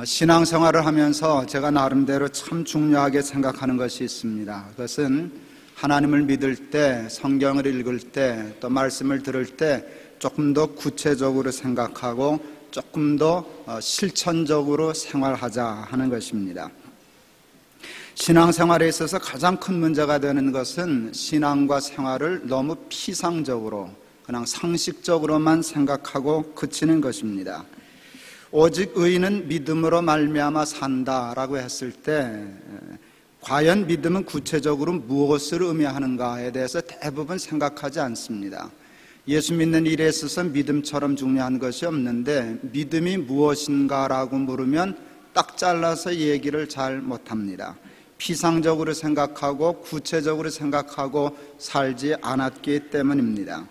어, 신앙생활을 하면서 제가 나름대로 참 중요하게 생각하는 것이 있습니다. 그것은 하나님을 믿을 때, 성경을 읽을 때, 또 말씀을 들을 때 조금 더 구체적으로 생각하고 조금 더 어, 실천적으로 생활하자 하는 것입니다. 신앙생활에 있어서 가장 큰 문제가 되는 것은 신앙과 생활을 너무 피상적으로 그냥 상식적으로만 생각하고 그치는 것입니다. 오직 의인은 믿음으로 말미암아 산다라고 했을 때 과연 믿음은 구체적으로 무엇을 의미하는가에 대해서 대부분 생각하지 않습니다. 예수 믿는 일에 있어서 믿음처럼 중요한 것이 없는데 믿음이 무엇인가라고 물으면 딱 잘라서 얘기를 잘 못합니다. 피상적으로 생각하고 구체적으로 생각하고 살지 않았기 때문입니다.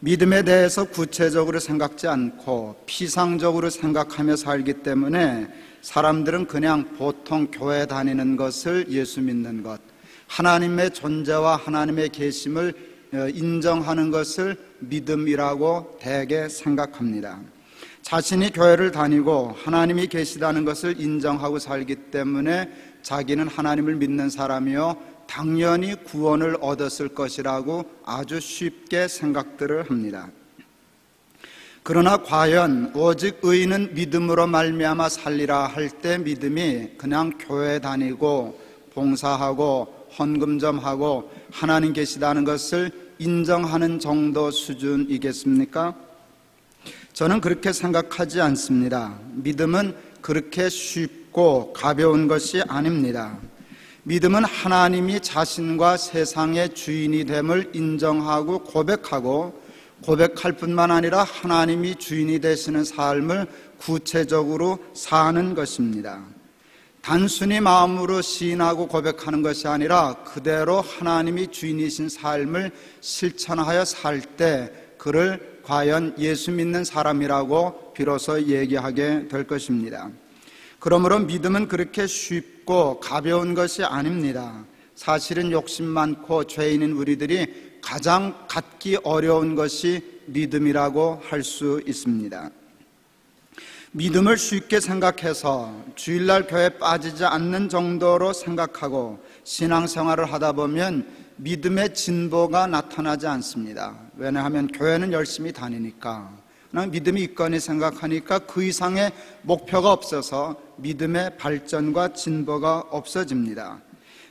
믿음에 대해서 구체적으로 생각지 않고 피상적으로 생각하며 살기 때문에 사람들은 그냥 보통 교회 다니는 것을 예수 믿는 것, 하나님의 존재와 하나님의 계심을 어, 인정하는 것을 믿음이라고 대개 생각합니다. 자신이 교회를 다니고 하나님이 계시다는 것을 인정하고 살기 때문에 자기는 하나님을 믿는 사람이요 당연히 구원을 얻었을 것이라고 아주 쉽게 생각들을 합니다. 그러나 과연 오직 의인은 믿음으로 말미암아 살리라 할 때 믿음이 그냥 교회 다니고 봉사하고 헌금 좀 하고 하나님 계시다는 것을 인정하는 정도 수준이겠습니까? 저는 그렇게 생각하지 않습니다. 믿음은 그렇게 쉽고 가벼운 것이 아닙니다. 믿음은 하나님이 자신과 세상의 주인이 됨을 인정하고 고백하고 고백할 뿐만 아니라 하나님이 주인이 되시는 삶을 구체적으로 사는 것입니다. 단순히 마음으로 시인하고 고백하는 것이 아니라 그대로 하나님이 주인이신 삶을 실천하여 살 때 그를 과연 예수 믿는 사람이라고 비로소 얘기하게 될 것입니다. 그러므로 믿음은 그렇게 쉽고 가벼운 것이 아닙니다. 사실은 욕심 많고 죄인인 우리들이 가장 갖기 어려운 것이 믿음이라고 할 수 있습니다. 믿음을 쉽게 생각해서 주일날 교회 빠지지 않는 정도로 생각하고 신앙생활을 하다 보면 믿음의 진보가 나타나지 않습니다. 왜냐하면 교회는 열심히 다니니까 믿음이 있거니 생각하니까 그 이상의 목표가 없어서 믿음의 발전과 진보가 없어집니다.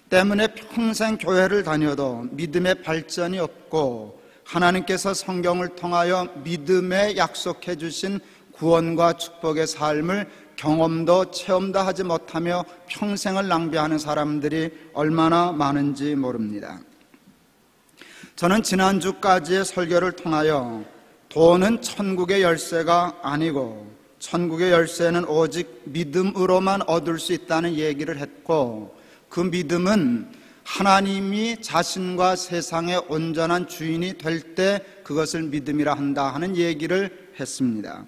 때문에 평생 교회를 다녀도 믿음의 발전이 없고 하나님께서 성경을 통하여 믿음에 약속해 주신 구원과 축복의 삶을 경험도 체험도 하지 못하며 평생을 낭비하는 사람들이 얼마나 많은지 모릅니다. 저는 지난주까지의 설교를 통하여 돈은 천국의 열쇠가 아니고 천국의 열쇠는 오직 믿음으로만 얻을 수 있다는 얘기를 했고 그 믿음은 하나님이 자신과 세상의 온전한 주인이 될 때 그것을 믿음이라 한다 하는 얘기를 했습니다.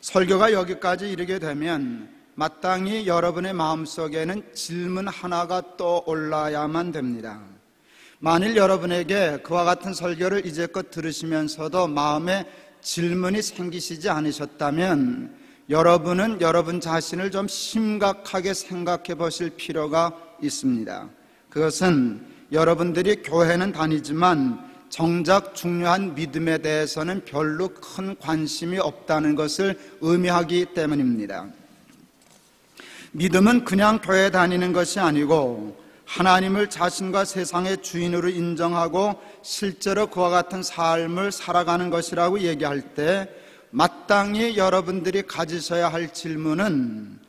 설교가 여기까지 이르게 되면 마땅히 여러분의 마음속에는 질문 하나가 떠올라야만 됩니다. 만일 여러분에게 그와 같은 설교를 이제껏 들으시면서도 마음에 질문이 생기시지 않으셨다면 여러분은 여러분 자신을 좀 심각하게 생각해 보실 필요가 있습니다. 그것은 여러분들이 교회는 다니지만 정작 중요한 믿음에 대해서는 별로 큰 관심이 없다는 것을 의미하기 때문입니다. 믿음은 그냥 교회 다니는 것이 아니고 하나님을 자신과 세상의 주인으로 인정하고 실제로 그와 같은 삶을 살아가는 것이라고 얘기할 때 마땅히 여러분들이 가지셔야 할 질문은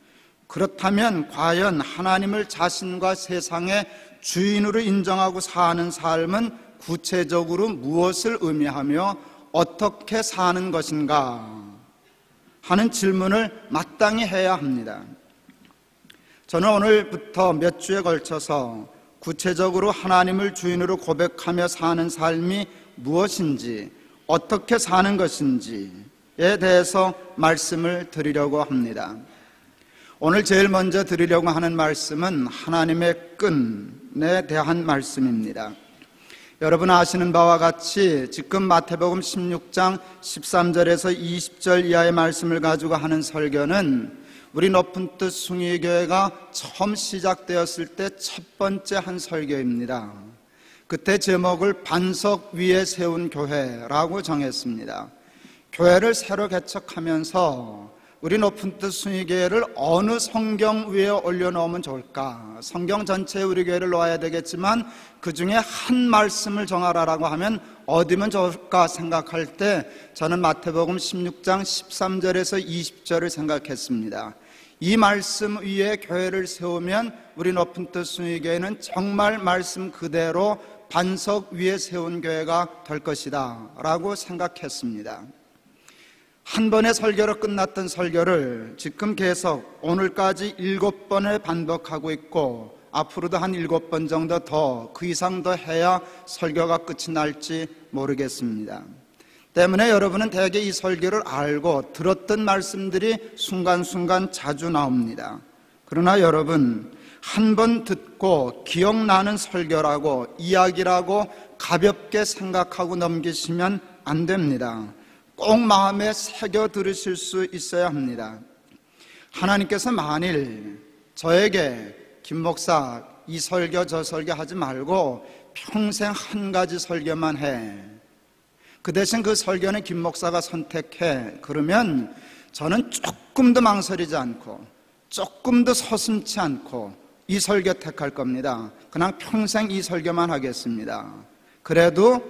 그렇다면 과연 하나님을 자신과 세상의 주인으로 인정하고 사는 삶은 구체적으로 무엇을 의미하며 어떻게 사는 것인가 하는 질문을 마땅히 해야 합니다. 저는 오늘부터 몇 주에 걸쳐서 구체적으로 하나님을 주인으로 고백하며 사는 삶이 무엇인지, 어떻게 사는 것인지에 대해서 말씀을 드리려고 합니다. 오늘 제일 먼저 드리려고 하는 말씀은 하나님의 끈에 대한 말씀입니다. 여러분 아시는 바와 같이 지금 마태복음 16장 13절에서 20절 이하의 말씀을 가지고 하는 설교는 우리 높은 뜻 숭의 교회가 처음 시작되었을 때 첫 번째 한 설교입니다. 그때 제목을 반석 위에 세운 교회라고 정했습니다. 교회를 새로 개척하면서 우리 높은 뜻 순위 교회를 어느 성경 위에 올려놓으면 좋을까? 성경 전체에 우리 교회를 놓아야 되겠지만 그 중에 한 말씀을 정하라라고 하면 어디면 좋을까 생각할 때 저는 마태복음 16장 13절에서 20절을 생각했습니다. 이 말씀 위에 교회를 세우면 우리 높은 뜻 순위교회는 정말 말씀 그대로 반석 위에 세운 교회가 될 것이다 라고 생각했습니다. 한 번의 설교로 끝났던 설교를 지금 계속 오늘까지 일곱 번을 반복하고 있고 앞으로도 한 일곱 번 정도 더 그 이상 더 해야 설교가 끝이 날지 모르겠습니다. 때문에 여러분은 대개 이 설교를 알고 들었던 말씀들이 순간순간 자주 나옵니다. 그러나 여러분 한 번 듣고 기억나는 설교라고 이야기라고 가볍게 생각하고 넘기시면 안 됩니다. 꼭 마음에 새겨 들으실 수 있어야 합니다. 하나님께서 만일 저에게 김 목사 이 설교 저 설교 하지 말고 평생 한 가지 설교만 해. 그 대신 그 설교는 김 목사가 선택해. 그러면 저는 조금도 망설이지 않고 조금도 서슴치 않고 이 설교 택할 겁니다. 그냥 평생 이 설교만 하겠습니다. 그래도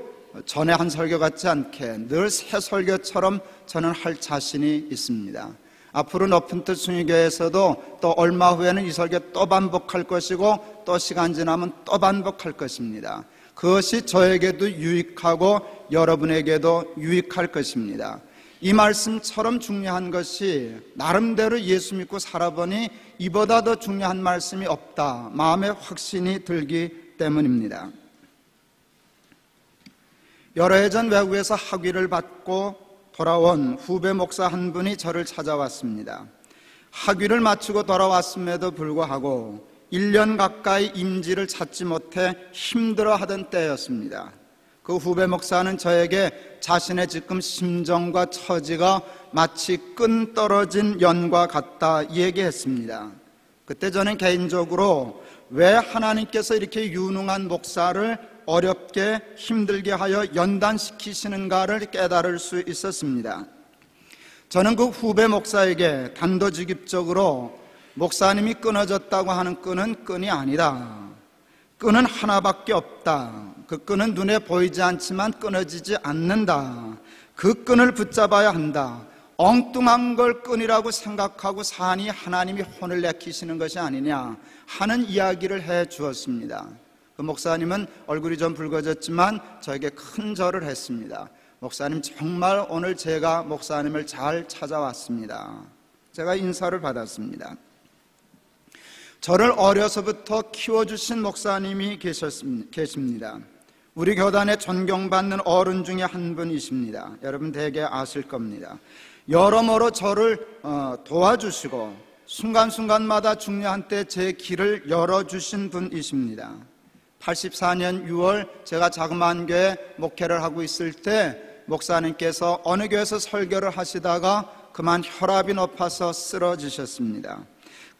전에 한 설교 같지 않게 늘 새 설교처럼 저는 할 자신이 있습니다. 앞으로 높은 뜻 순위교에서도 또 얼마 후에는 이 설교 또 반복할 것이고 또 시간 지나면 또 반복할 것입니다. 그것이 저에게도 유익하고 여러분에게도 유익할 것입니다. 이 말씀처럼 중요한 것이 나름대로 예수 믿고 살아보니 이보다 더 중요한 말씀이 없다. 마음의 확신이 들기 때문입니다. 여러 해 전 외국에서 학위를 받고 돌아온 후배 목사 한 분이 저를 찾아왔습니다. 학위를 마치고 돌아왔음에도 불구하고 1년 가까이 임지를 찾지 못해 힘들어 하던 때였습니다. 그 후배 목사는 저에게 자신의 지금 심정과 처지가 마치 끈 떨어진 연과 같다 얘기했습니다. 그때 저는 개인적으로 왜 하나님께서 이렇게 유능한 목사를 어렵게 힘들게 하여 연단시키시는가를 깨달을 수 있었습니다. 저는 그 후배 목사에게 단도직입적으로 목사님이 끊어졌다고 하는 끈은 끈이 아니다. 끈은 하나밖에 없다. 그 끈은 눈에 보이지 않지만 끊어지지 않는다. 그 끈을 붙잡아야 한다. 엉뚱한 걸 끈이라고 생각하고 사니 하나님이 혼을 내키시는 것이 아니냐 하는 이야기를 해 주었습니다. 그 목사님은 얼굴이 좀 붉어졌지만 저에게 큰 절을 했습니다. 목사님 정말 오늘 제가 목사님을 잘 찾아왔습니다. 제가 인사를 받았습니다. 저를 어려서부터 키워주신 목사님이 계십니다. 우리 교단에 존경받는 어른 중에 한 분이십니다. 여러분 대개 아실 겁니다. 여러모로 저를 어, 도와주시고 순간순간마다 중요한 때 제 길을 열어주신 분이십니다. 84년 6월 제가 자그마한 교회 목회를 하고 있을 때 목사님께서 어느 교회에서 설교를 하시다가 그만 혈압이 높아서 쓰러지셨습니다.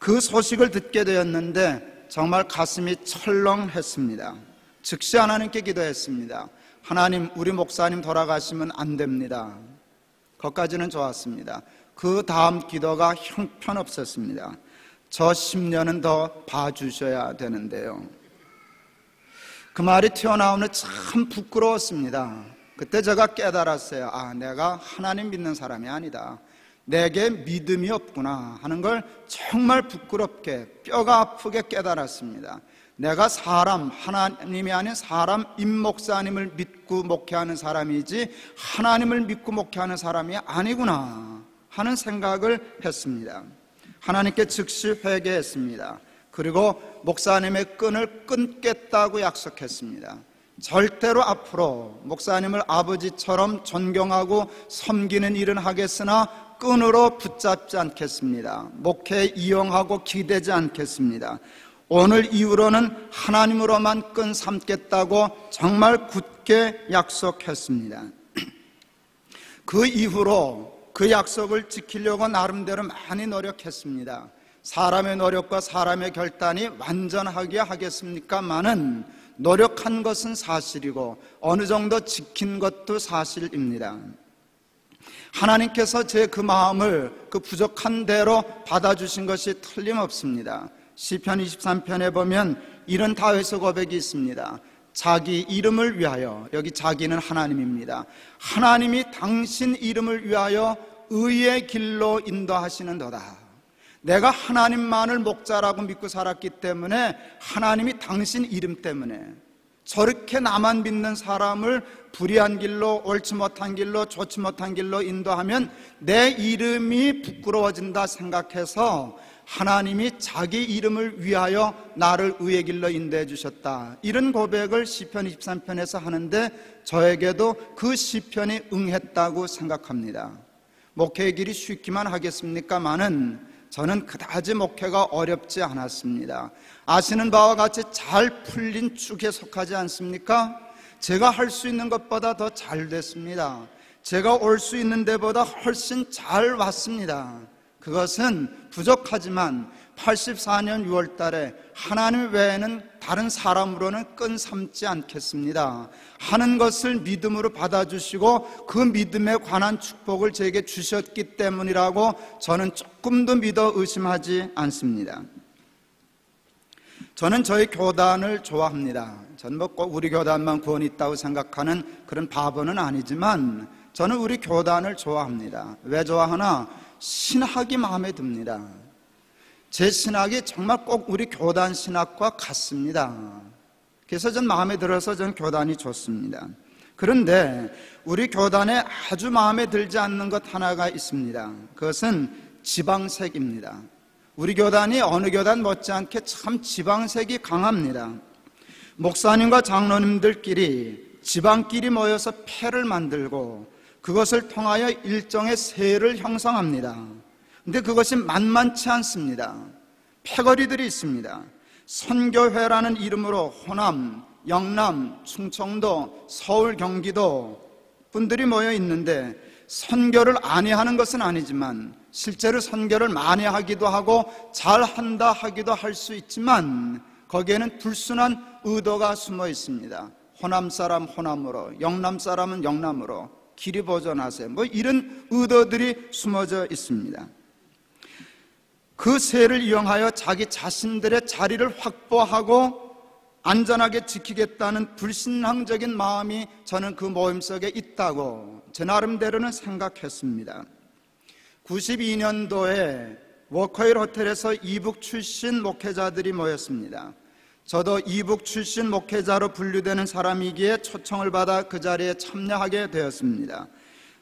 그 소식을 듣게 되었는데 정말 가슴이 철렁했습니다. 즉시 하나님께 기도했습니다. 하나님, 우리 목사님 돌아가시면 안 됩니다. 거까지는 좋았습니다. 그 다음 기도가 형편없었습니다. 저 10년은 더 봐주셔야 되는데요. 그 말이 튀어나오는 참 부끄러웠습니다. 그때 제가 깨달았어요. 아, 내가 하나님 믿는 사람이 아니다. 내게 믿음이 없구나 하는 걸 정말 부끄럽게 뼈가 아프게 깨달았습니다. 내가 사람, 하나님이 아닌 사람 임목사님을 믿고 목회하는 사람이지 하나님을 믿고 목회하는 사람이 아니구나 하는 생각을 했습니다. 하나님께 즉시 회개했습니다. 그리고 목사님의 끈을 끊겠다고 약속했습니다. 절대로 앞으로 목사님을 아버지처럼 존경하고 섬기는 일은 하겠으나 끈으로 붙잡지 않겠습니다. 목회 이용하고 기대지 않겠습니다. 오늘 이후로는 하나님으로만 끈 삼겠다고 정말 굳게 약속했습니다. 그 이후로 그 약속을 지키려고 나름대로 많이 노력했습니다. 사람의 노력과 사람의 결단이 완전하게 하겠습니까만은 노력한 것은 사실이고 어느 정도 지킨 것도 사실입니다. 하나님께서 제 그 마음을 그 부족한 대로 받아주신 것이 틀림없습니다. 시편 23편에 보면 이런 다윗의 고백이 있습니다. 자기 이름을 위하여 여기 자기는 하나님입니다. 하나님이 당신 이름을 위하여 의의 길로 인도하시는도다. 내가 하나님만을 목자라고 믿고 살았기 때문에 하나님이 당신 이름 때문에 저렇게 나만 믿는 사람을 불의한 길로 옳지 못한 길로 좋지 못한 길로 인도하면 내 이름이 부끄러워진다 생각해서 하나님이 자기 이름을 위하여 나를 의의 길로 인도해 주셨다. 이런 고백을 시편 23편에서 하는데 저에게도 그 시편이 응했다고 생각합니다. 목회의 길이 쉽기만 하겠습니까마는 저는 그다지 목회가 어렵지 않았습니다. 아시는 바와 같이 잘 풀린 축에 속하지 않습니까? 제가 할 수 있는 것보다 더 잘 됐습니다. 제가 올 수 있는 데보다 훨씬 잘 왔습니다. 그것은 부족하지만 84년 6월 달에 하나님 외에는 다른 사람으로는 끈 삼지 않겠습니다. 하는 것을 믿음으로 받아주시고 그 믿음에 관한 축복을 제게 주셨기 때문이라고 저는 조금도 믿어 의심하지 않습니다. 저는 저희 교단을 좋아합니다. 저는 뭐 꼭 우리 교단만 구원이 있다고 생각하는 그런 바보는 아니지만 저는 우리 교단을 좋아합니다. 왜 좋아하나? 신학이 마음에 듭니다. 제 신학이 정말 꼭 우리 교단 신학과 같습니다. 그래서 전 마음에 들어서 전 교단이 좋습니다. 그런데 우리 교단에 아주 마음에 들지 않는 것 하나가 있습니다. 그것은 지방색입니다. 우리 교단이 어느 교단 못지않게 참 지방색이 강합니다. 목사님과 장로님들끼리 지방끼리 모여서 패를 만들고 그것을 통하여 일종의 세를 형성합니다. 근데 그것이 만만치 않습니다. 패거리들이 있습니다. 선교회라는 이름으로 호남, 영남, 충청도, 서울, 경기도 분들이 모여 있는데 선교를 안해하는 것은 아니지만 실제로 선교를 많이 하기도 하고 잘 한다 하기도 할 수 있지만 거기에는 불순한 의도가 숨어 있습니다. 호남 사람 호남으로, 영남 사람은 영남으로 길이 보존하세요. 뭐 이런 의도들이 숨어져 있습니다. 그 세를 이용하여 자기 자신들의 자리를 확보하고 안전하게 지키겠다는 불신앙적인 마음이 저는 그 모임 속에 있다고 제 나름대로는 생각했습니다. 92년도에 워커힐 호텔에서 이북 출신 목회자들이 모였습니다. 저도 이북 출신 목회자로 분류되는 사람이기에 초청을 받아 그 자리에 참여하게 되었습니다.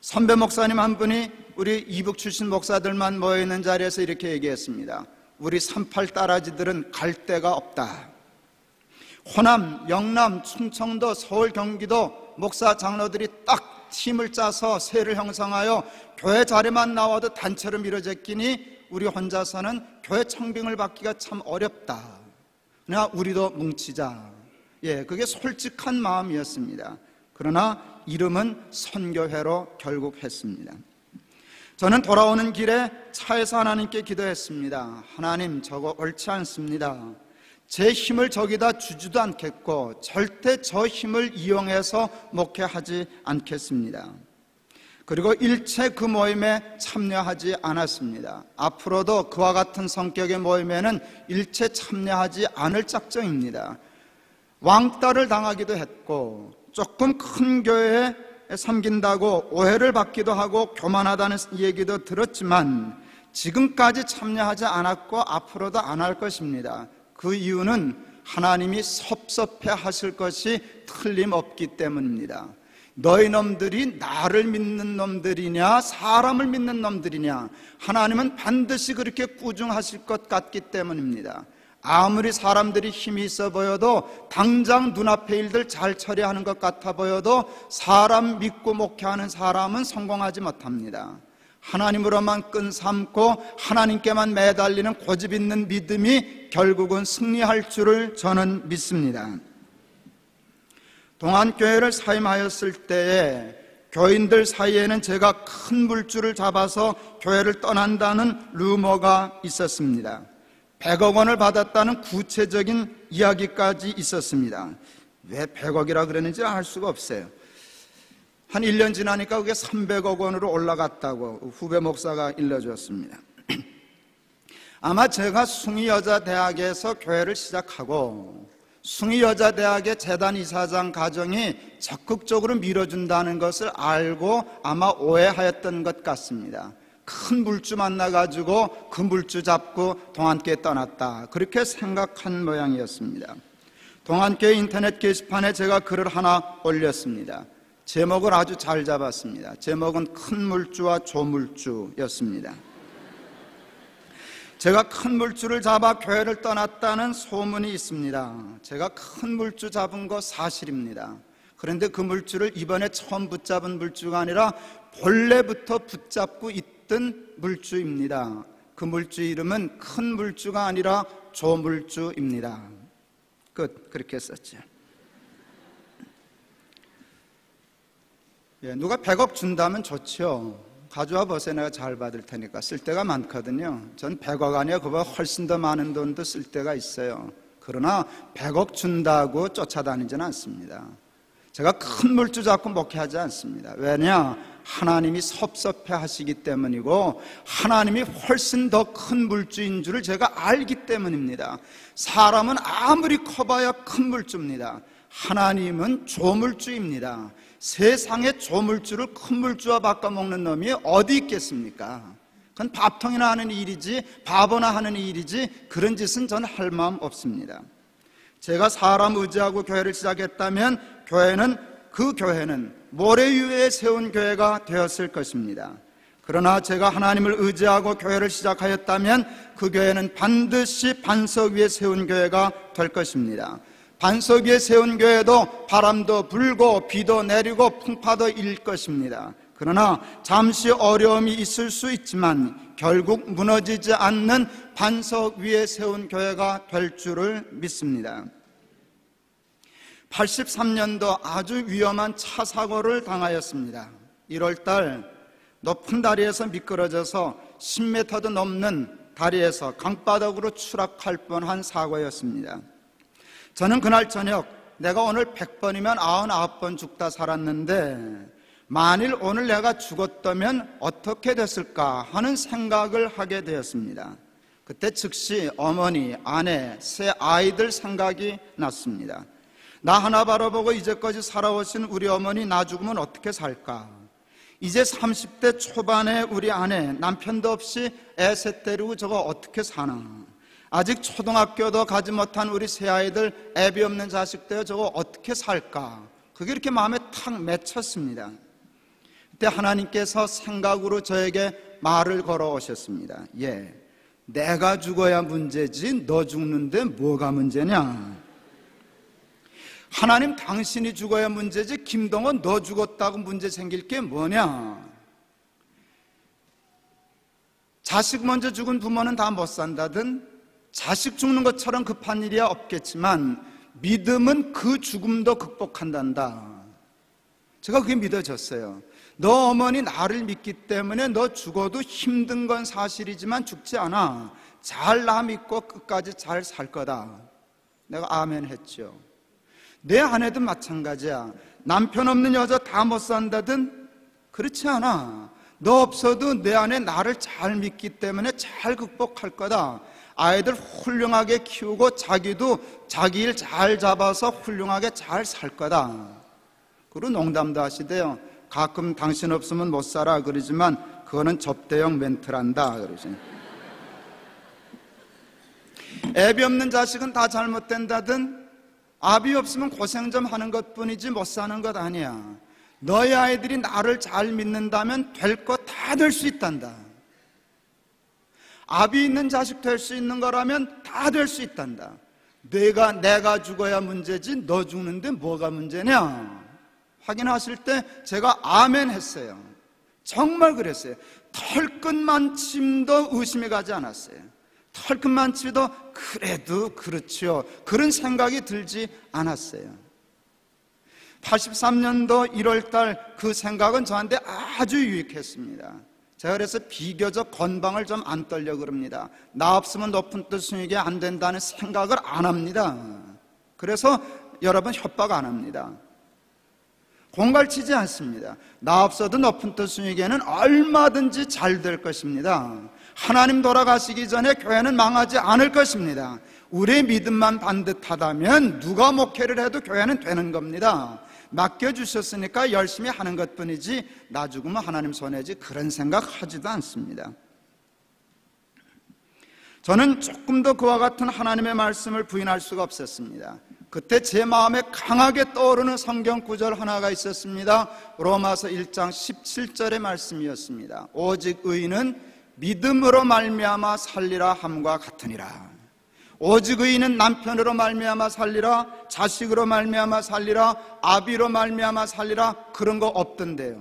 선배 목사님 한 분이 우리 이북 출신 목사들만 모여있는 자리에서 이렇게 얘기했습니다. 우리 38 따라지들은 갈 데가 없다. 호남, 영남, 충청도, 서울, 경기도 목사 장로들이 딱 팀을 짜서 세를 형성하여 교회 자리만 나와도 단체로 밀어제끼니 우리 혼자서는 교회 청빙을 받기가 참 어렵다. 나 우리도 뭉치자. 예, 그게 솔직한 마음이었습니다. 그러나 이름은 선교회로 결국 했습니다. 저는 돌아오는 길에 차에서 하나님께 기도했습니다. 하나님, 저거 옳지 않습니다. 제 힘을 저기다 주지도 않겠고, 절대 저 힘을 이용해서 목회하지 않겠습니다. 그리고 일체 그 모임에 참여하지 않았습니다. 앞으로도 그와 같은 성격의 모임에는 일체 참여하지 않을 작정입니다. 왕따를 당하기도 했고, 조금 큰 교회에 섬긴다고 오해를 받기도 하고 교만하다는 얘기도 들었지만 지금까지 참여하지 않았고 앞으로도 안 할 것입니다. 그 이유는 하나님이 섭섭해 하실 것이 틀림없기 때문입니다. 너희 놈들이 나를 믿는 놈들이냐, 사람을 믿는 놈들이냐, 하나님은 반드시 그렇게 꾸중하실 것 같기 때문입니다. 아무리 사람들이 힘이 있어 보여도 당장 눈앞의 일들 잘 처리하는 것 같아 보여도 사람 믿고 목회하는 사람은 성공하지 못합니다. 하나님으로만 끈 삼고 하나님께만 매달리는 고집 있는 믿음이 결국은 승리할 줄을 저는 믿습니다. 동안교회를 사임하였을 때에 교인들 사이에는 제가 큰 물줄을 잡아서 교회를 떠난다는 루머가 있었습니다. 100억 원을 받았다는 구체적인 이야기까지 있었습니다. 왜 100억이라 그러는지 알 수가 없어요. 한 1년 지나니까 그게 300억 원으로 올라갔다고 후배 목사가 일러주었습니다. 아마 제가 숭이여자대학에서 교회를 시작하고 숭이여자대학의 재단 이사장 가정이 적극적으로 밀어준다는 것을 알고 아마 오해하였던 것 같습니다. 큰 물주 만나가지고 그 물주 잡고 동안교회 떠났다. 그렇게 생각한 모양이었습니다. 동안교회 인터넷 게시판에 제가 글을 하나 올렸습니다. 제목을 아주 잘 잡았습니다. 제목은 큰 물주와 조물주였습니다. 제가 큰 물주를 잡아 교회를 떠났다는 소문이 있습니다. 제가 큰 물주 잡은 거 사실입니다. 그런데 그 물주를 이번에 처음 붙잡은 물주가 아니라 본래부터 붙잡고 있던 물주입니다. 그 물주 이름은 큰 물주가 아니라 조물주입니다. 끝. 그렇게 썼죠. 예, 누가 100억 준다면 좋죠. 가져와 보세요. 내가 잘 받을 테니까. 쓸 데가 많거든요. 전 100억 아니야. 그보다 훨씬 더 많은 돈도 쓸 때가 있어요. 그러나 100억 준다고 쫓아다니지는 않습니다. 제가 큰 물주 잡고 목회하지 않습니다. 왜냐? 하나님이 섭섭해 하시기 때문이고 하나님이 훨씬 더 큰 물주인 줄을 제가 알기 때문입니다. 사람은 아무리 커봐야 큰 물주입니다. 하나님은 조물주입니다. 세상의 조물주를 큰 물주와 바꿔먹는 놈이 어디 있겠습니까? 그건 밥통이나 하는 일이지 바보나 하는 일이지 그런 짓은 전 할 마음 없습니다. 제가 사람 의지하고 교회를 시작했다면 교회는 그 교회는 모래 위에 세운 교회가 되었을 것입니다. 그러나 제가 하나님을 의지하고 교회를 시작하였다면 그 교회는 반드시 반석 위에 세운 교회가 될 것입니다. 반석 위에 세운 교회도 바람도 불고 비도 내리고 풍파도 일 것입니다. 그러나 잠시 어려움이 있을 수 있지만 결국 무너지지 않는 반석 위에 세운 교회가 될 줄을 믿습니다. 83년도 아주 위험한 차 사고를 당하였습니다. 1월 달 높은 다리에서 미끄러져서 10m도 넘는 다리에서 강바닥으로 추락할 뻔한 사고였습니다. 저는 그날 저녁 내가 오늘 100번이면 99번 죽다 살았는데 만일 오늘 내가 죽었다면 어떻게 됐을까 하는 생각을 하게 되었습니다. 그때 즉시 어머니, 아내, 새 아이들 생각이 났습니다. 나 하나 바라보고 이제까지 살아오신 우리 어머니 나 죽으면 어떻게 살까? 이제 30대 초반에 우리 아내 남편도 없이 애새 때리고 저거 어떻게 사나? 아직 초등학교도 가지 못한 우리 새 아이들 애비 없는 자식들 저거 어떻게 살까? 그게 이렇게 마음에 탁 맺혔습니다. 그때 하나님께서 생각으로 저에게 말을 걸어 오셨습니다. 예. 내가 죽어야 문제지 너 죽는데 뭐가 문제냐? 하나님 당신이 죽어야 문제지 김동원 너 죽었다고 문제 생길 게 뭐냐? 자식 먼저 죽은 부모는 다 못 산다든 자식 죽는 것처럼 급한 일이야 없겠지만 믿음은 그 죽음도 극복한단다. 제가 그게 믿어졌어요. 너 어머니 나를 믿기 때문에 너 죽어도 힘든 건 사실이지만 죽지 않아. 잘 나 믿고 끝까지 잘 살 거다. 내가 아멘 했죠. 내 아내도 마찬가지야. 남편 없는 여자 다 못 산다든 그렇지 않아. 너 없어도 내 안에 나를 잘 믿기 때문에 잘 극복할 거다. 아이들 훌륭하게 키우고 자기도 자기 일 잘 잡아서 훌륭하게 잘 살 거다. 그리고 농담도 하시대요. 가끔 당신 없으면 못 살아 그러지만 그거는 접대형 멘트란다 그러지. 애비 없는 자식은 다 잘못된다든 아비 없으면 고생 좀 하는 것 뿐이지 못 사는 것 아니야. 너희 아이들이 나를 잘 믿는다면 될거다될 수 있단다. 아비 있는 자식 될 수 있는 거라면 다 될 수 있단다. 내가, 내가 죽어야 문제지 너 죽는데 뭐가 문제냐? 확인하실 때 제가 아멘 했어요. 정말 그랬어요. 털끝만침도 의심이 가지 않았어요. 털끝만침도 그래도 그렇죠. 그런 생각이 들지 않았어요. 83년도 1월달 그 생각은 저한테 아주 유익했습니다. 제가 그래서 비교적 건방을 좀 안 떨려 그럽니다. 나 없으면 높은 뜻 순이게 안 된다는 생각을 안 합니다. 그래서 여러분 협박 안 합니다. 공갈치지 않습니다. 나 없어도 높은 뜻 순이게는 얼마든지 잘 될 것입니다. 하나님 돌아가시기 전에 교회는 망하지 않을 것입니다. 우리의 믿음만 반듯하다면 누가 목회를 해도 교회는 되는 겁니다. 맡겨주셨으니까 열심히 하는 것 뿐이지 나 죽으면 하나님 손해지 그런 생각 하지도 않습니다. 저는 조금 더 그와 같은 하나님의 말씀을 부인할 수가 없었습니다. 그때 제 마음에 강하게 떠오르는 성경 구절 하나가 있었습니다. 로마서 1장 17절의 말씀이었습니다. 오직 의인은 믿음으로 말미암아 살리라 함과 같으니라. 오직 의인은 남편으로 말미암아 살리라 자식으로 말미암아 살리라 아비로 말미암아 살리라 그런 거 없던데요.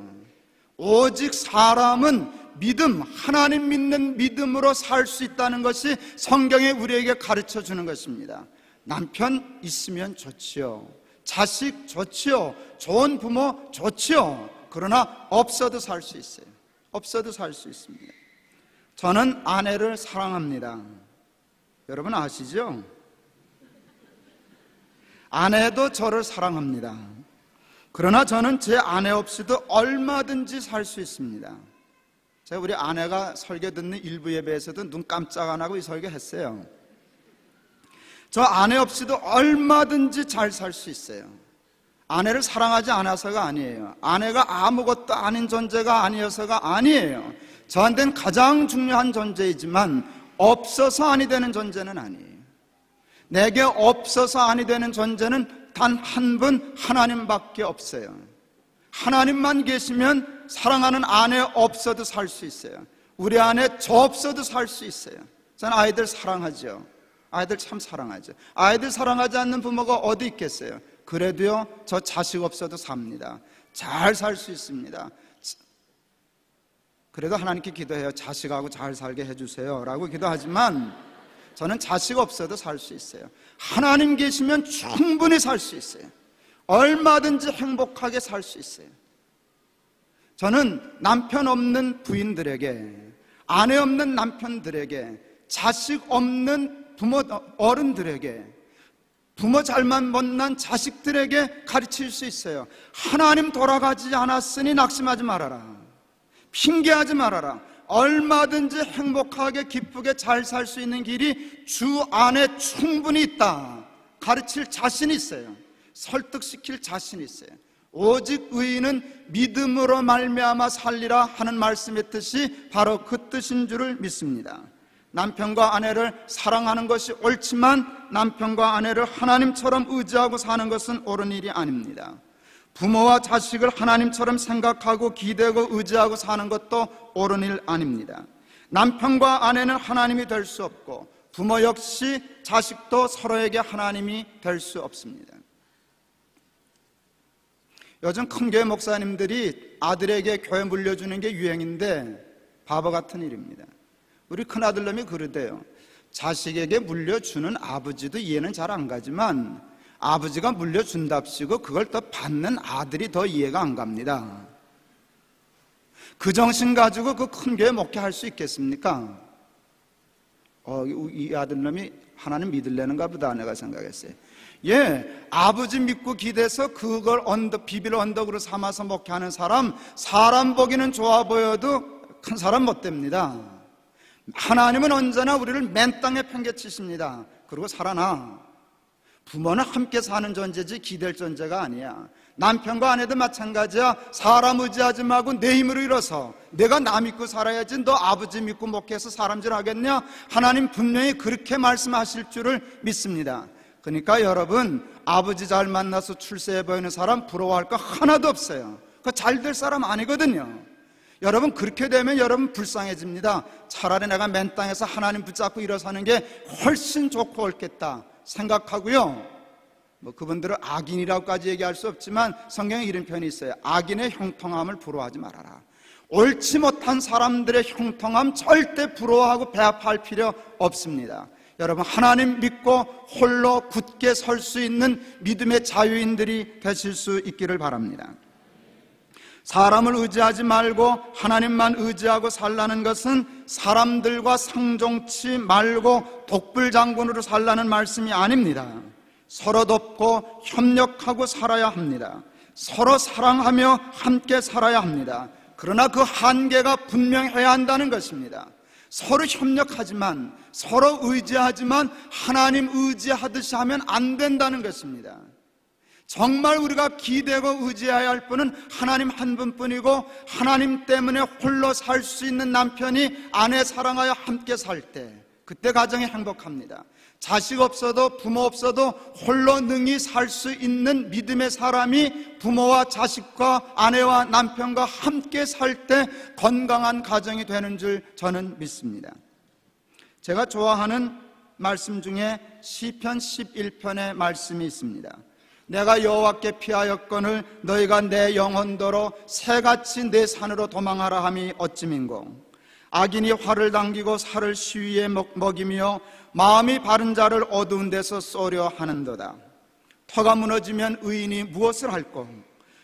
오직 사람은 믿음 하나님 믿는 믿음으로 살 수 있다는 것이 성경에 우리에게 가르쳐 주는 것입니다. 남편 있으면 좋지요. 자식 좋지요. 좋은 부모 좋지요. 그러나 없어도 살 수 있어요. 없어도 살 수 있습니다. 저는 아내를 사랑합니다 여러분 아시죠? 아내도 저를 사랑합니다. 그러나 저는 제 아내 없이도 얼마든지 살 수 있습니다. 제가 우리 아내가 설교 듣는 일부 예배에서도 눈 깜짝 안 하고 이 설교 했어요. 저 아내 없이도 얼마든지 잘 살 수 있어요. 아내를 사랑하지 않아서가 아니에요. 아내가 아무것도 아닌 존재가 아니어서가 아니에요. 저한테는 가장 중요한 존재이지만 없어서 아니 되는 존재는 아니에요. 내게 없어서 아니 되는 존재는 단 한 분 하나님밖에 없어요. 하나님만 계시면 사랑하는 아내 없어도 살 수 있어요. 우리 안에 저 없어도 살 수 있어요. 저는 아이들 사랑하죠. 아이들 참 사랑하죠. 아이들 사랑하지 않는 부모가 어디 있겠어요? 그래도요, 저 자식 없어도 삽니다. 잘 살 수 있습니다. 그래도 하나님께 기도해요. 자식하고 잘 살게 해주세요. 라고 기도하지만 저는 자식 없어도 살 수 있어요. 하나님 계시면 충분히 살 수 있어요. 얼마든지 행복하게 살 수 있어요. 저는 남편 없는 부인들에게, 아내 없는 남편들에게, 자식 없는 부모, 어른들에게, 부모 잘만 못난 자식들에게 가르칠 수 있어요. 하나님 돌아가지 않았으니 낙심하지 말아라. 핑계하지 말아라. 얼마든지 행복하게 기쁘게 잘 살 수 있는 길이 주 안에 충분히 있다. 가르칠 자신이 있어요. 설득시킬 자신이 있어요. 오직 의인은 믿음으로 말미암아 살리라 하는 말씀의 뜻이 바로 그 뜻인 줄을 믿습니다. 남편과 아내를 사랑하는 것이 옳지만 남편과 아내를 하나님처럼 의지하고 사는 것은 옳은 일이 아닙니다. 부모와 자식을 하나님처럼 생각하고 기대고 의지하고 사는 것도 옳은 일 아닙니다. 남편과 아내는 하나님이 될 수 없고 부모 역시 자식도 서로에게 하나님이 될 수 없습니다. 요즘 큰 교회 목사님들이 아들에게 교회 물려주는 게 유행인데 바보 같은 일입니다. 우리 큰 아들놈이 그러대요. 자식에게 물려주는 아버지도 이해는 잘 안 가지만 아버지가 물려준답시고 그걸 또 받는 아들이 더 이해가 안 갑니다. 그 정신 가지고 그 큰 교회 목회할 수 있겠습니까? 어, 이 아들놈이 하나님 믿을래는가 보다 내가 생각했어요. 예, 아버지 믿고 기대서 그걸 언덕, 비빌 언덕으로 삼아서 목회하는 사람, 사람 보기는 좋아 보여도 큰 사람 못 됩니다. 하나님은 언제나 우리를 맨 땅에 팽개치십니다. 그리고 살아나. 부모는 함께 사는 존재지 기댈 존재가 아니야. 남편과 아내도 마찬가지야. 사람 의지하지 말고 내 힘으로 일어서 내가 나 믿고 살아야지 너 아버지 믿고 목회해서 사람질 하겠냐? 하나님 분명히 그렇게 말씀하실 줄을 믿습니다. 그러니까 여러분 아버지 잘 만나서 출세해 보이는 사람 부러워할 거 하나도 없어요. 그 잘 될 사람 아니거든요. 여러분 그렇게 되면 여러분 불쌍해집니다. 차라리 내가 맨 땅에서 하나님 붙잡고 일어서는 게 훨씬 좋고 옳겠다. 생각하고요. 뭐 그분들은 악인이라고까지 얘기할 수 없지만 성경에 이런 표현이 있어요. 악인의 형통함을 부러워하지 말아라. 옳지 못한 사람들의 형통함 절대 부러워하고 배합할 필요 없습니다. 여러분 하나님 믿고 홀로 굳게 설 수 있는 믿음의 자유인들이 되실 수 있기를 바랍니다. 사람을 의지하지 말고 하나님만 의지하고 살라는 것은 사람들과 상종치 말고 독불 장군으로 살라는 말씀이 아닙니다. 서로 돕고 협력하고 살아야 합니다. 서로 사랑하며 함께 살아야 합니다. 그러나 그 한계가 분명해야 한다는 것입니다. 서로 협력하지만 서로 의지하지만 하나님 의지하듯이 하면 안 된다는 것입니다. 정말 우리가 기대고 의지해야 할 분은 하나님 한 분뿐이고 하나님 때문에 홀로 살 수 있는 남편이 아내 사랑하여 함께 살 때 그때 가정이 행복합니다. 자식 없어도 부모 없어도 홀로 능히 살 수 있는 믿음의 사람이 부모와 자식과 아내와 남편과 함께 살 때 건강한 가정이 되는 줄 저는 믿습니다. 제가 좋아하는 말씀 중에 시편 11편의 말씀이 있습니다. 내가 여호와께 피하였거늘 너희가 내 영혼도로 새같이 내 산으로 도망하라 함이 어찌민고 악인이 활을 당기고 살을 시위에 먹이며 마음이 바른 자를 어두운 데서 쏘려 하는도다. 터가 무너지면 의인이 무엇을 할꼬?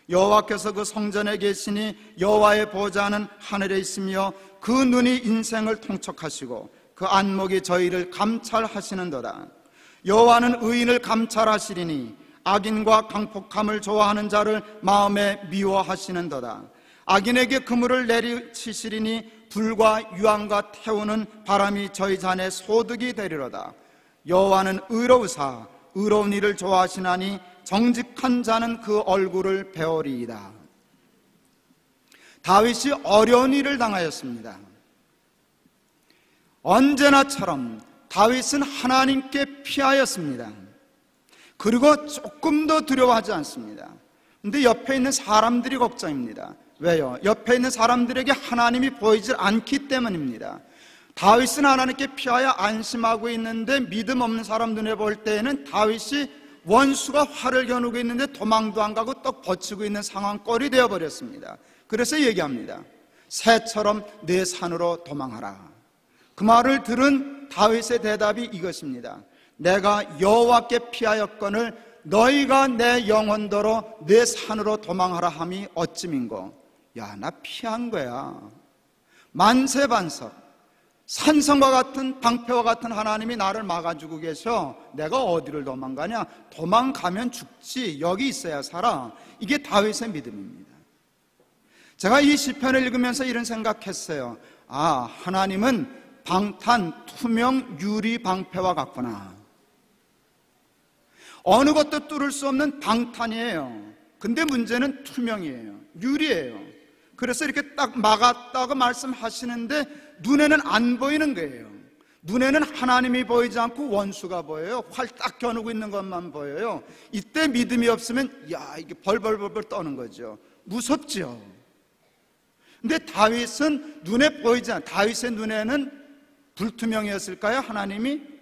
여호와께서 그 성전에 계시니 여호와의 보좌는 하늘에 있으며 그 눈이 인생을 통촉하시고 그 안목이 저희를 감찰하시는도다. 여호와는 의인을 감찰하시리니 악인과 강폭함을 좋아하는 자를 마음에 미워하시는도다. 악인에게 그물을 내리치시리니 불과 유황과 태우는 바람이 저희 잔의 소득이 되리로다. 여호와는 의로우사 의로운 일을 좋아하시나니 정직한 자는 그 얼굴을 배우리이다. 다윗이 어려운 일을 당하였습니다. 언제나처럼 다윗은 하나님께 피하였습니다. 그리고 조금 더 두려워하지 않습니다. 근데 옆에 있는 사람들이 걱정입니다. 왜요? 옆에 있는 사람들에게 하나님이 보이질 않기 때문입니다. 다윗은 하나님께 피하여 안심하고 있는데 믿음 없는 사람 눈에 볼 때에는 다윗이 원수가 활을 겨누고 있는데 도망도 안 가고 떡 버치고 있는 상황 꼴이 되어버렸습니다. 그래서 얘기합니다. 새처럼 내 산으로 도망하라. 그 말을 들은 다윗의 대답이 이것입니다. 내가 여호와께 피하였거늘 너희가 내 영혼도로 내 산으로 도망하라 함이 어찌민고? 야 나 피한 거야. 만세반석. 산성과 같은 방패와 같은 하나님이 나를 막아주고 계셔. 내가 어디를 도망가냐? 도망가면 죽지. 여기 있어야 살아. 이게 다윗의 믿음입니다. 제가 이 시편을 읽으면서 이런 생각했어요. 아 하나님은 방탄 투명 유리 방패와 같구나 어느 것도 뚫을 수 없는 방탄이에요. 근데 문제는 투명이에요. 유리예요. 그래서 이렇게 딱 막았다고 말씀하시는데 눈에는 안 보이는 거예요. 눈에는 하나님이 보이지 않고 원수가 보여요. 활딱 겨누고 있는 것만 보여요. 이때 믿음이 없으면 야 이게 벌벌벌벌 떠는 거죠. 무섭죠. 근데 다윗은 눈에 보이지 않. 다윗의 눈에는 불투명이었을까요? 하나님이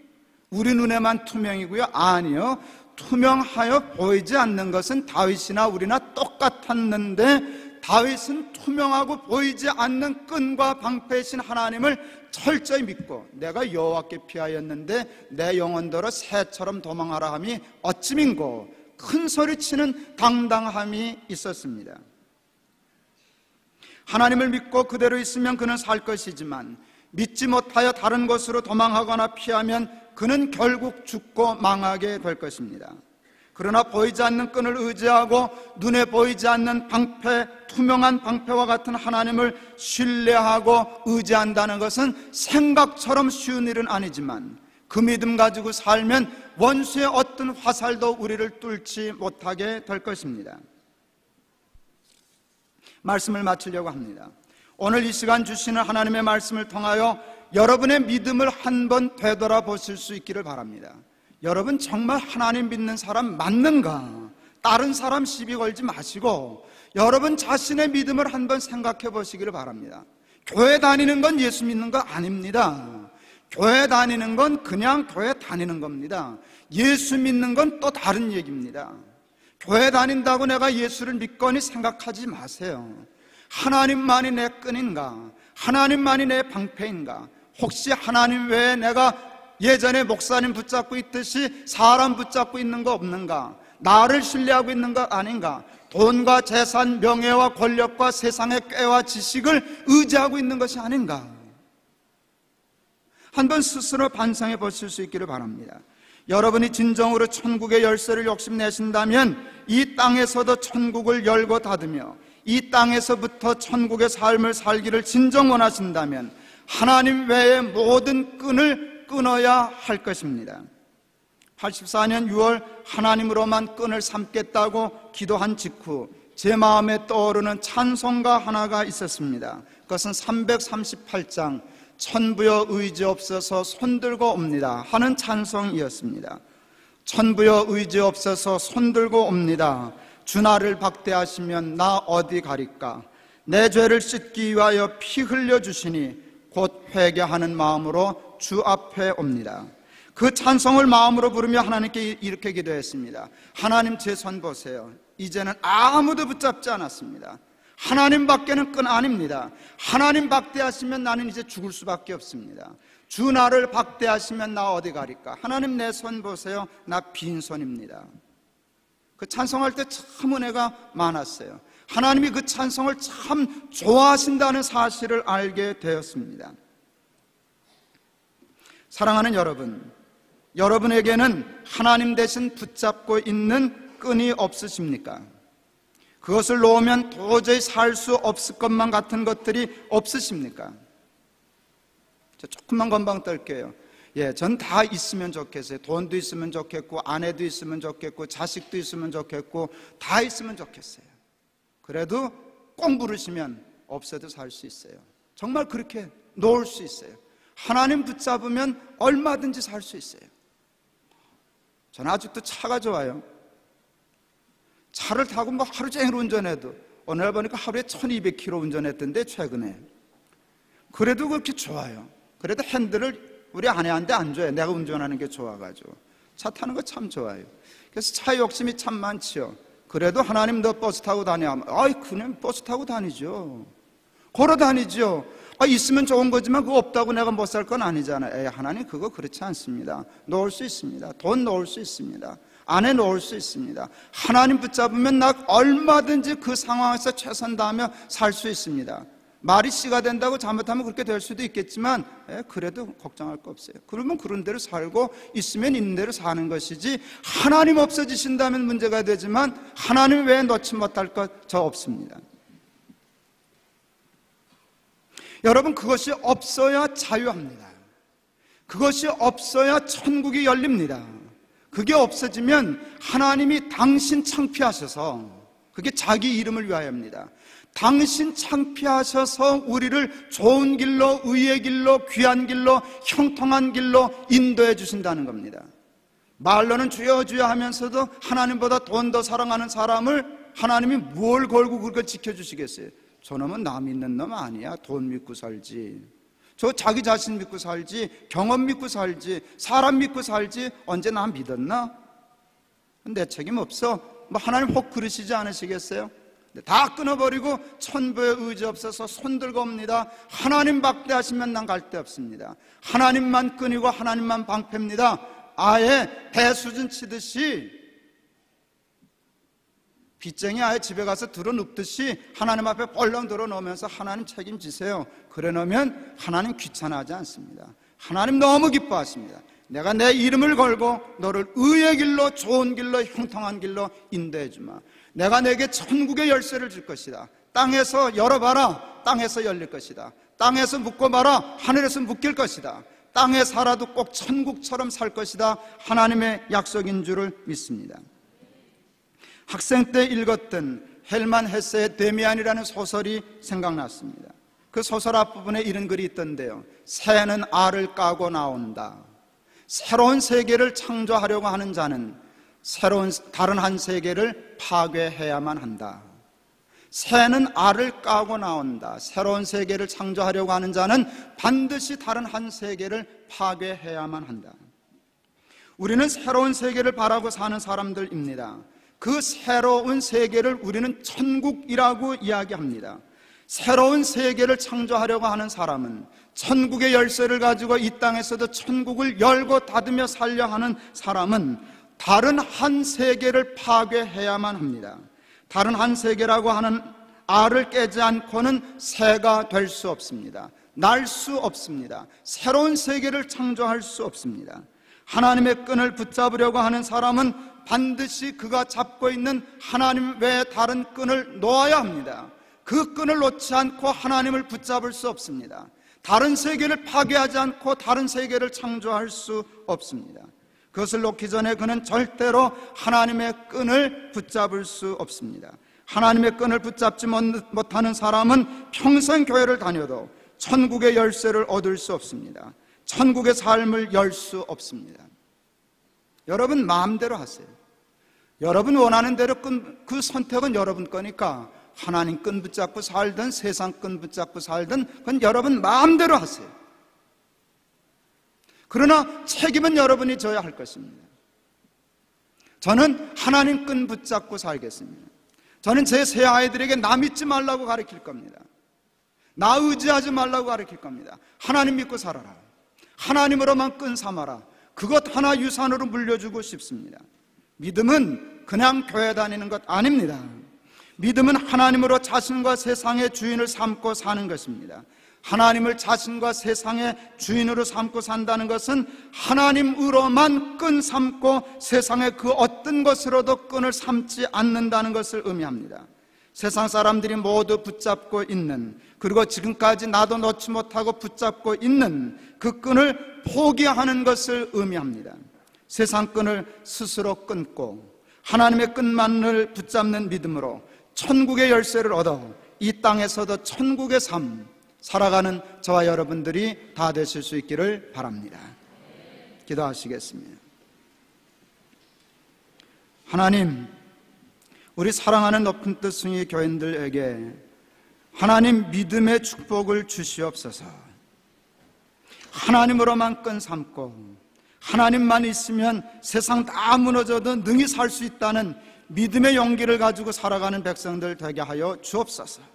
우리 눈에만 투명이고요. 아니요. 투명하여 보이지 않는 것은 다윗이나 우리나 똑같았는데 다윗은 투명하고 보이지 않는 끈과 방패이신 하나님을 철저히 믿고 내가 여호와께 피하였는데 내 영혼더러 새처럼 도망하라 함이 어찌민고 큰 소리치는 당당함이 있었습니다. 하나님을 믿고 그대로 있으면 그는 살 것이지만 믿지 못하여 다른 곳으로 도망하거나 피하면 그는 결국 죽고 망하게 될 것입니다. 그러나 보이지 않는 끈을 의지하고 눈에 보이지 않는 방패, 투명한 방패와 같은 하나님을 신뢰하고 의지한다는 것은 생각처럼 쉬운 일은 아니지만 그 믿음 가지고 살면 원수의 어떤 화살도 우리를 뚫지 못하게 될 것입니다. 말씀을 마치려고 합니다. 오늘 이 시간 주시는 하나님의 말씀을 통하여 여러분의 믿음을 한 번 되돌아보실 수 있기를 바랍니다. 여러분 정말 하나님 믿는 사람 맞는가? 다른 사람 시비 걸지 마시고 여러분 자신의 믿음을 한 번 생각해 보시기를 바랍니다. 교회 다니는 건 예수 믿는 거 아닙니다. 교회 다니는 건 그냥 교회 다니는 겁니다. 예수 믿는 건 또 다른 얘기입니다. 교회 다닌다고 내가 예수를 믿거니 생각하지 마세요. 하나님만이 내 끈인가? 하나님만이 내 방패인가? 혹시 하나님 외에 내가 예전에 목사님 붙잡고 있듯이 사람 붙잡고 있는 거 없는가? 나를 신뢰하고 있는 거 아닌가? 돈과 재산, 명예와 권력과 세상의 꾀와 지식을 의지하고 있는 것이 아닌가? 한번 스스로 반성해 보실 수 있기를 바랍니다. 여러분이 진정으로 천국의 열쇠를 욕심내신다면 이 땅에서도 천국을 열고 닫으며 이 땅에서부터 천국의 삶을 살기를 진정 원하신다면 하나님 외의 모든 끈을 끊어야 할 것입니다. 84년 6월 하나님으로만 끈을 삼겠다고 기도한 직후 제 마음에 떠오르는 찬송가 하나가 있었습니다. 그것은 338장 천부여 의지 없어서 손들고 옵니다 하는 찬송이었습니다. 천부여 의지 없어서 손들고 옵니다. 주나를 박대하시면 나 어디 가리까? 내 죄를 씻기 위하여 피 흘려 주시니 곧 회개하는 마음으로 주 앞에 옵니다. 그 찬송을 마음으로 부르며 하나님께 이렇게 기도했습니다. 하나님 제 손 보세요. 이제는 아무도 붙잡지 않았습니다. 하나님 밖에는 끈 아닙니다. 하나님 박대하시면 나는 이제 죽을 수밖에 없습니다. 주 나를 박대하시면 나 어디 가리까? 하나님 내 손 보세요. 나 빈손입니다. 그 찬송할 때 참 은혜가 많았어요. 하나님이 그 찬송을 참 좋아하신다는 사실을 알게 되었습니다. 사랑하는 여러분, 여러분에게는 하나님 대신 붙잡고 있는 끈이 없으십니까? 그것을 놓으면 도저히 살 수 없을 것만 같은 것들이 없으십니까? 저 조금만 건방 떨게요. 예, 전 다 있으면 좋겠어요. 돈도 있으면 좋겠고, 아내도 있으면 좋겠고, 자식도 있으면 좋겠고, 다 있으면 좋겠어요. 그래도 꼭 부르시면 없어도 살 수 있어요. 정말 그렇게 놓을 수 있어요. 하나님 붙잡으면 얼마든지 살 수 있어요. 저는 아직도 차가 좋아요. 차를 타고 뭐 하루 종일 운전해도 어느 날 보니까 하루에 1200km 운전했던데 최근에 그래도 그렇게 좋아요. 그래도 핸들을 우리 아내한테 안 줘요. 내가 운전하는 게 좋아가지고 차 타는 거 참 좋아요. 그래서 차 욕심이 참 많지요. 그래도 하나님 너 버스 타고 다녀. 아이 그냥 버스 타고 다니죠. 걸어 다니죠. 아, 있으면 좋은 거지만 그거 없다고 내가 못 살 건 아니잖아요. 에이, 하나님 그거 그렇지 않습니다. 놓을 수 있습니다. 돈 놓을 수 있습니다. 안에 놓을 수 있습니다. 하나님 붙잡으면 나 얼마든지 그 상황에서 최선 다하며 살 수 있습니다. 말이 씨가 된다고 잘못하면 그렇게 될 수도 있겠지만 에, 그래도 걱정할 거 없어요. 그러면 그런 대로 살고 있으면 있는 대로 사는 것이지 하나님 없어지신다면 문제가 되지만 하나님 외에 놓지 못할 것 저 없습니다. 여러분 그것이 없어야 자유합니다. 그것이 없어야 천국이 열립니다. 그게 없어지면 하나님이 당신 창피하셔서 그게 자기 이름을 위하여입니다. 당신 창피하셔서 우리를 좋은 길로 의의 길로 귀한 길로 형통한 길로 인도해 주신다는 겁니다. 말로는 주여 주여 하면서도 하나님보다 돈 더 사랑하는 사람을 하나님이 뭘 걸고 그걸 지켜주시겠어요? 저놈은 나 믿는 놈 아니야. 돈 믿고 살지. 저 자기 자신 믿고 살지. 경험 믿고 살지. 사람 믿고 살지. 언제 나 믿었나? 내 책임 없어. 뭐 하나님 혹 그러시지 않으시겠어요? 다 끊어버리고 천부에 의지 없어서 손들고 옵니다. 하나님 박대하시면 난 갈 데 없습니다. 하나님만 끊이고 하나님만 방패입니다. 아예 대수준 치듯이 빚쟁이 아예 집에 가서 들어눕듯이 하나님 앞에 벌렁 들어놓으면서 하나님 책임지세요. 그래 놓으면 하나님 귀찮아하지 않습니다. 하나님 너무 기뻐하십니다. 내가 내 이름을 걸고 너를 의의 길로 좋은 길로 형통한 길로 인도해 주마. 내가 내게 천국의 열쇠를 줄 것이다. 땅에서 열어봐라. 땅에서 열릴 것이다. 땅에서 묶어봐라. 하늘에서 묶일 것이다. 땅에 살아도 꼭 천국처럼 살 것이다. 하나님의 약속인 줄을 믿습니다. 학생 때 읽었던 헬만 헤세의 데미안이라는 소설이 생각났습니다. 그 소설 앞부분에 이런 글이 있던데요. 새는 알을 까고 나온다. 새로운 세계를 창조하려고 하는 자는 새로운 다른 한 세계를 파괴해야만 한다. 새는 알을 까고 나온다. 새로운 세계를 창조하려고 하는 자는 반드시 다른 한 세계를 파괴해야만 한다. 우리는 새로운 세계를 바라고 사는 사람들입니다. 그 새로운 세계를 우리는 천국이라고 이야기합니다. 새로운 세계를 창조하려고 하는 사람은 천국의 열쇠를 가지고 이 땅에서도 천국을 열고 닫으며 살려 하는 사람은 다른 한 세계를 파괴해야만 합니다. 다른 한 세계라고 하는 알을 깨지 않고는 새가 될 수 없습니다. 날 수 없습니다. 새로운 세계를 창조할 수 없습니다. 하나님의 끈을 붙잡으려고 하는 사람은 반드시 그가 잡고 있는 하나님 외에 다른 끈을 놓아야 합니다. 그 끈을 놓지 않고 하나님을 붙잡을 수 없습니다. 다른 세계를 파괴하지 않고 다른 세계를 창조할 수 없습니다. 그것을 놓기 전에 그는 절대로 하나님의 끈을 붙잡을 수 없습니다. 하나님의 끈을 붙잡지 못하는 사람은 평생 교회를 다녀도 천국의 열쇠를 얻을 수 없습니다. 천국의 삶을 열 수 없습니다. 여러분 마음대로 하세요. 여러분 원하는 대로 끈, 그 선택은 여러분 거니까 하나님 끈 붙잡고 살든 세상 끈 붙잡고 살든 그건 여러분 마음대로 하세요. 그러나 책임은 여러분이 져야 할 것입니다. 저는 하나님 끈 붙잡고 살겠습니다. 저는 제새 아이들에게 나 믿지 말라고 가르칠 겁니다. 나 의지하지 말라고 가르칠 겁니다. 하나님 믿고 살아라. 하나님으로만 끈 삼아라. 그것 하나 유산으로 물려주고 싶습니다. 믿음은 그냥 교회 다니는 것 아닙니다. 믿음은 하나님으로 자신과 세상의 주인을 삼고 사는 것입니다. 하나님을 자신과 세상의 주인으로 삼고 산다는 것은 하나님으로만 끈 삼고 세상의 그 어떤 것으로도 끈을 삼지 않는다는 것을 의미합니다. 세상 사람들이 모두 붙잡고 있는 그리고 지금까지 나도 놓지 못하고 붙잡고 있는 그 끈을 포기하는 것을 의미합니다. 세상 끈을 스스로 끊고 하나님의 끈만을 붙잡는 믿음으로 천국의 열쇠를 얻어 이 땅에서도 천국의 삶 살아가는 저와 여러분들이 다 되실 수 있기를 바랍니다. 기도하시겠습니다. 하나님, 우리 사랑하는 높은 뜻 승희 교인들에게 하나님 믿음의 축복을 주시옵소서. 하나님으로만 끈 삼고 하나님만 있으면 세상 다 무너져도 능히 살 수 있다는 믿음의 용기를 가지고 살아가는 백성들 되게 하여 주옵소서.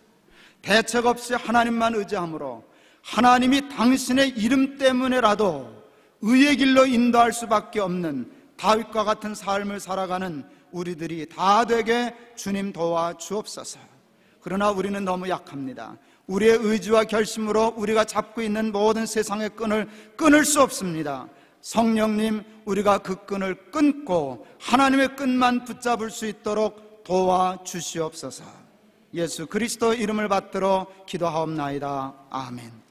대책 없이 하나님만 의지함으로 하나님이 당신의 이름 때문에라도 의의 길로 인도할 수밖에 없는 다윗과 같은 삶을 살아가는 우리들이 다 되게 주님 도와 주옵소서. 그러나 우리는 너무 약합니다. 우리의 의지와 결심으로 우리가 잡고 있는 모든 세상의 끈을 끊을 수 없습니다. 성령님, 우리가 그 끈을 끊고 하나님의 끈만 붙잡을 수 있도록 도와 주시옵소서. 예수 그리스도 이름을 받들어 기도하옵나이다. 아멘.